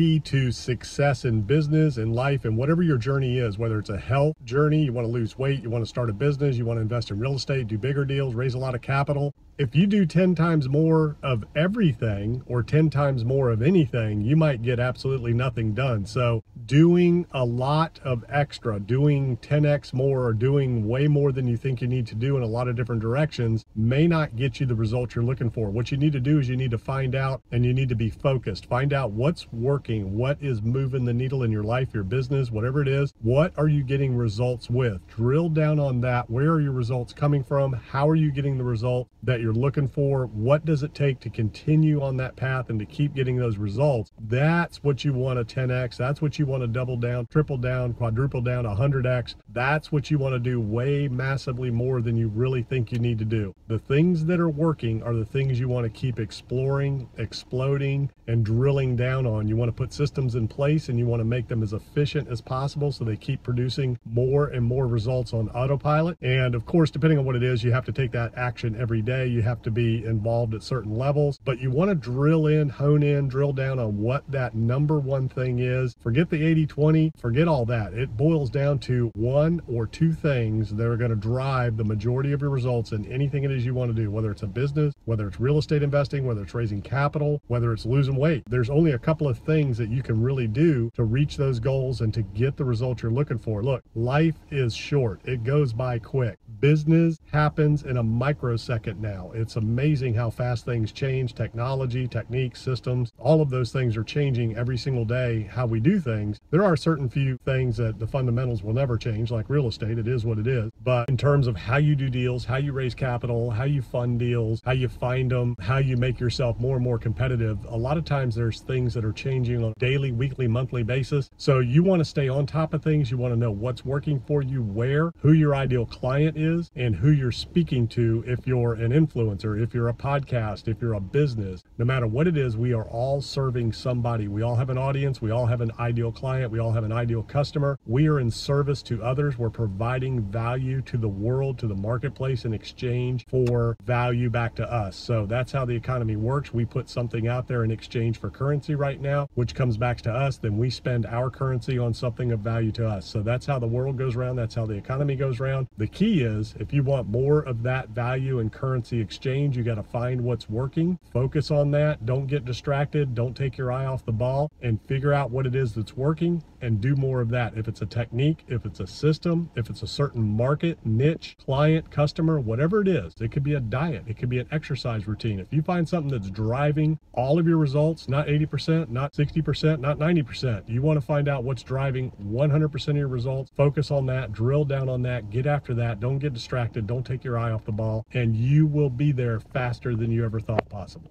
key to success in business and life and whatever your journey is, whether it's a health journey, you want to lose weight, you want to start a business, you want to invest in real estate, do bigger deals, raise a lot of capital. If you do 10 times more of everything or 10 times more of anything, you might get absolutely nothing done. So doing a lot of extra, doing 10x more or doing way more than you think you need to do in a lot of different directions may not get you the results you're looking for. What you need to do is you need to find out and you need to be focused. Find out what's working, what is moving the needle in your life, your business, whatever it is. What are you getting results with? Drill down on that. Where are your results coming from? How are you getting the result that you're looking for? What does it take to continue on that path and to keep getting those results? That's what you want to 10x. That's what you want want to double down, triple down, quadruple down, 100x, that's what you want to do way massively more than you really think you need to do. The things that are working are the things you want to keep exploring, exploding, and drilling down on. You want to put systems in place and you want to make them as efficient as possible so they keep producing more and more results on autopilot. And of course, depending on what it is, you have to take that action every day. You have to be involved at certain levels, but you want to drill in, hone in, drill down on what that number one thing is. Forget the 80 20, forget all that. It boils down to one or two things that are going to drive the majority of your results in anything it is you want to do, whether it's a business, whether it's real estate investing, whether it's raising capital, whether it's losing weight. There's only a couple of things that you can really do to reach those goals and to get the results you're looking for. Look, life is short. It goes by quick. Business happens in a microsecond now. It's amazing how fast things change. Technology, techniques, systems, all of those things are changing every single day, how we do things. There are certain few things that the fundamentals will never change, like real estate. It is what it is. But in terms of how you do deals, how you raise capital, how you fund deals, how you find them, how you make yourself more and more competitive, a lot of times there's things that are changing on a daily, weekly, monthly basis. So you want to stay on top of things. You want to know what's working for you, where, who your ideal client is, and who you're speaking to if you're an influencer, if you're a podcast, if you're a business. No matter what it is, we are all serving somebody. We all have an audience. We all have an ideal client. We all have an ideal customer. We are in service to others. We're providing value to the world, to the marketplace in exchange for value back to us. So that's how the economy works. We put something out there in exchange for currency right now, which comes back to us. Then we spend our currency on something of value to us. So that's how the world goes around. That's how the economy goes around. The key is if you want more of that value and currency exchange, you got to find what's working, focus on that. Don't get distracted. Don't take your eye off the ball and figure out what it is that's working and do more of that. If it's a technique, if it's a system, if it's a certain market, niche, client, customer, whatever it is, it could be a diet, it could be an exercise routine. If you find something that's driving all of your results, not 80%, not 60%, not 90%, you want to find out what's driving 100% of your results, focus on that, drill down on that, get after that, don't get distracted, don't take your eye off the ball, and you will be there faster than you ever thought possible.